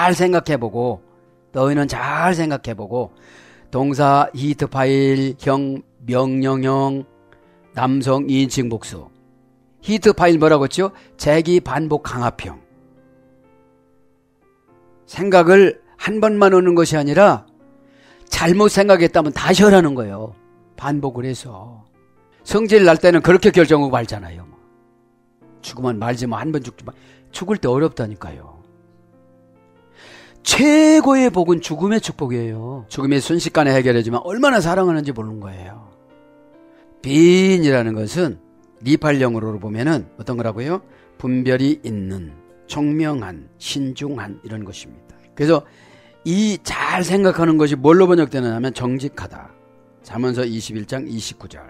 잘 생각해보고 너희는 잘 생각해보고 동사 히트파엘 형 명령형 남성 인칭 복수 히트파엘 뭐라고 했죠? 재귀 반복 강압형 생각을 한 번만 오는 것이 아니라 잘못 생각했다면 다시 하라는 거예요. 반복을 해서. 성질 날 때는 그렇게 결정하고 말잖아요. 죽으면 말지 뭐 한 번 죽지 마. 죽을 때 어렵다니까요. 최고의 복은 죽음의 축복이에요. 죽음이 순식간에 해결해지만 얼마나 사랑하는지 모르는 거예요. 빈이라는 것은 리팔령으로 보면은 어떤 거라고요? 분별이 있는, 총명한, 신중한 이런 것입니다. 그래서 이 잘 생각하는 것이 뭘로 번역되느냐 하면 정직하다. 자문서 21장 29절.